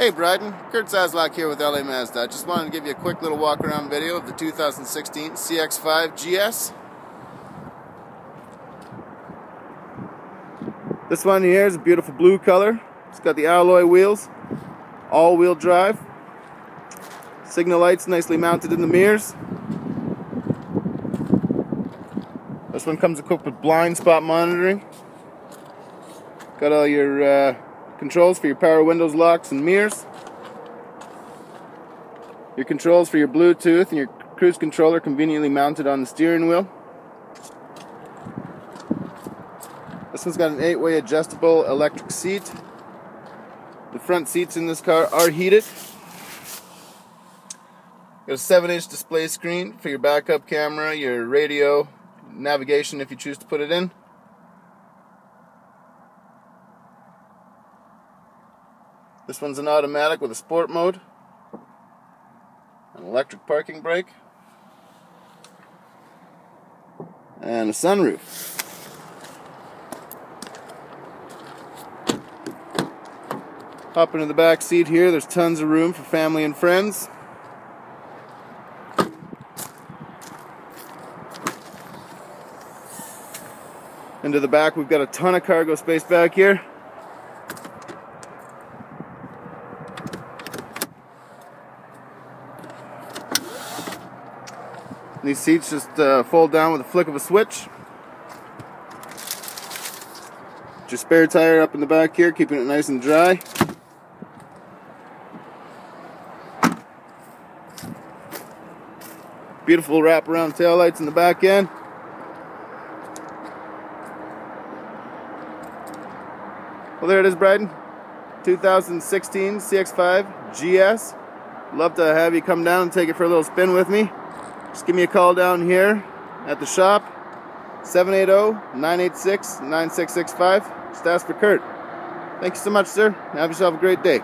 Hey Brayden, Kurt Zaslock here with LA Mazda. Just wanted to give you a quick little walk around video of the 2016 CX-5 GS. This one here is a beautiful blue color. It's got the alloy wheels, all-wheel drive, signal lights nicely mounted in the mirrors. This one comes equipped with blind spot monitoring. Got all your uh, controls for your power windows, locks, and mirrors. Your controls for your Bluetooth and your cruise controller conveniently mounted on the steering wheel. This one's got an 8-way adjustable electric seat. The front seats in this car are heated. Got a 7-inch display screen for your backup camera, your radio, navigation if you choose to put it in. This one's an automatic with a sport mode, an electric parking brake, and a sunroof. Hop into the back seat here, there's tons of room for family and friends. Into the back, we've got a ton of cargo space back here. These seats just uh, fold down with a flick of a switch. Your spare tire up in the back here, keeping it nice and dry. Beautiful wraparound tail lights in the back end. Well, there it is, Brayden. 2016 CX5 GS. Love to have you come down and take it for a little spin with me. Just give me a call down here at the shop, 780-986-9665. Just ask for Kurt. Thank you so much, sir. Have yourself a great day.